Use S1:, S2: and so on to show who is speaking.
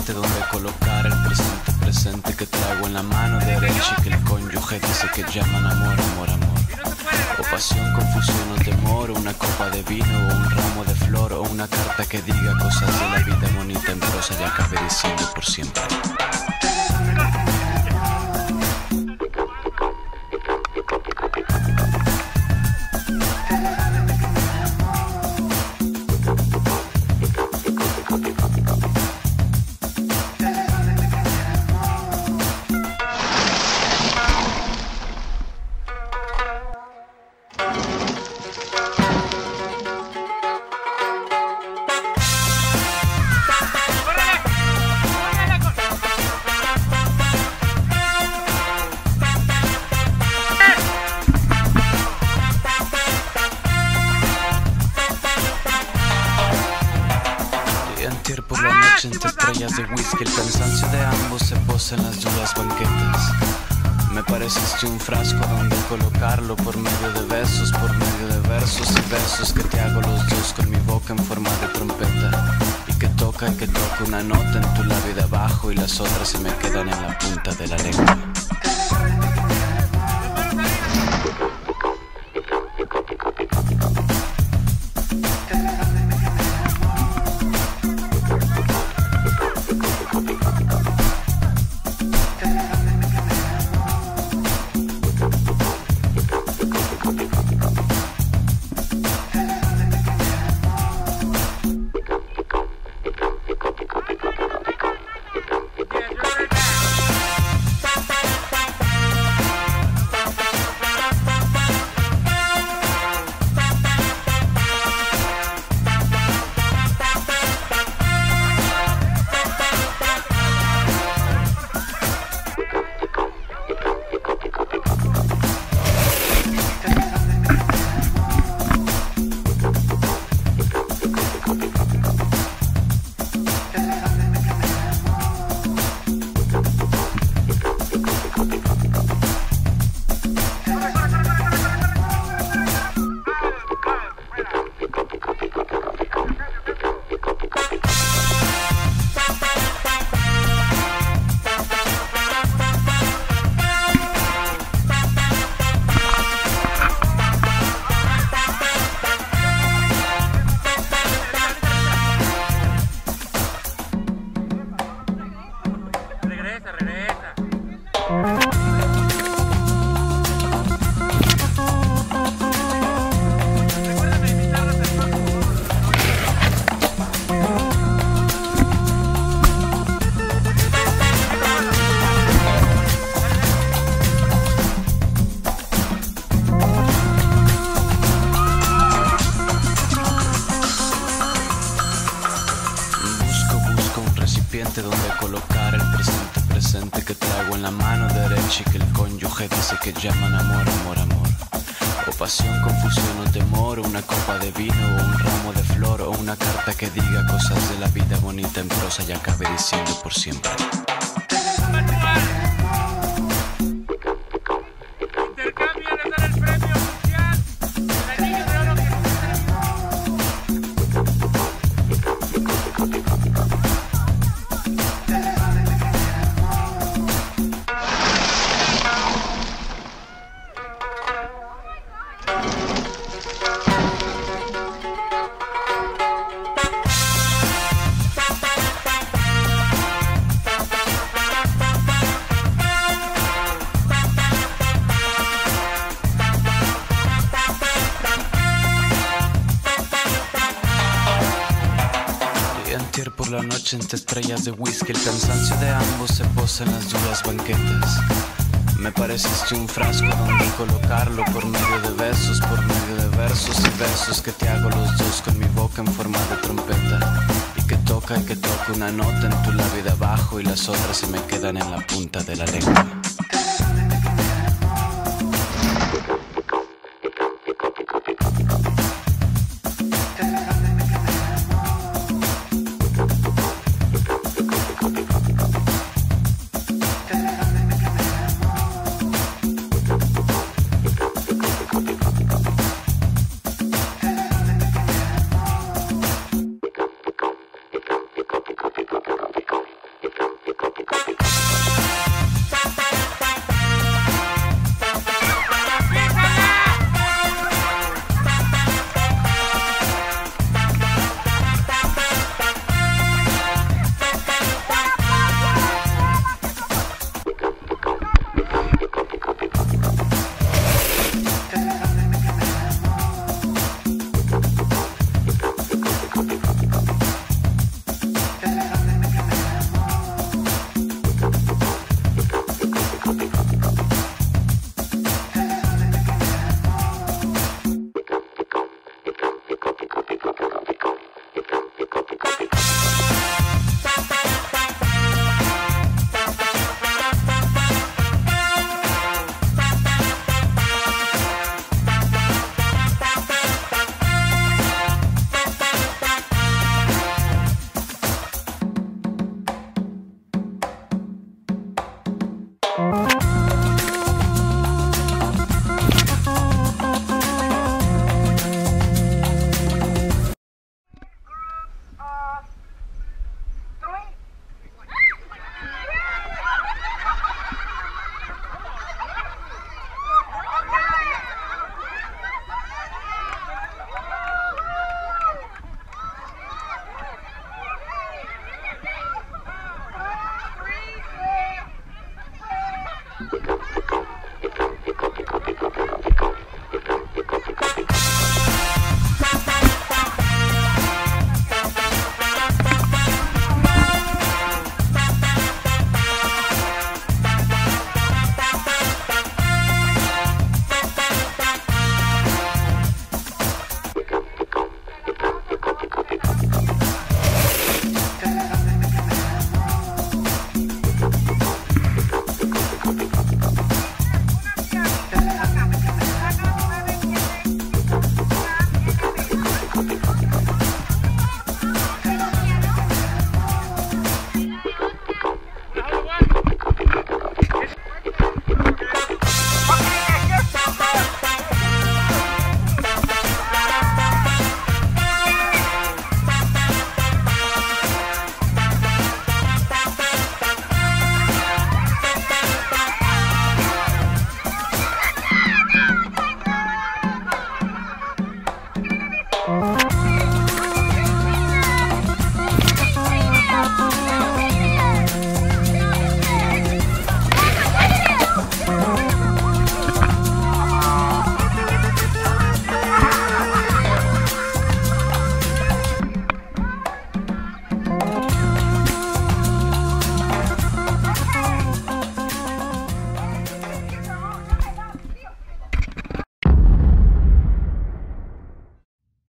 S1: recipiente donde colocar el presente presente que traigo en la mano derecha y que el cónyuge dice que llaman amor, amor, amor. O pasión, confusión o temor, o una copa de vino, o un ramo de flor, o una carta que diga cosas de la vida bonita en prosa y acabe diciendo por siempre. Estrellas de whisky El cansancio de ambos se posa en las duras banquetas. Me pareciste un frasco donde colocarlo Por medio de besos, por medio de versos y versos Que te hago los dos con mi boca en forma de trompeta. Y que toca y que toca una nota en tu labio de abajo Y las otras se me quedan en la punta de la lengua un recipiente donde colocar el presente presente que traigo en la mano derecha y que el cónyuge dice que llaman amor, amor, amor. O pasión, confusión o temor, o una copa de vino, o un ramo de flor, o una carta que diga cosas de la vida bonita en prosa y acabe diciendo por siempre. Noche entre estrellas de whisky El cansancio de ambos se posa en las duras banquetas. Me pareciste un frasco donde colocarlo Por medio de besos, por medio de versos y versos Que te hago los dos con mi boca en forma de trompeta. Y que toca y que toca una nota en tu labio de abajo Y las otras se me quedan en la punta de la lengua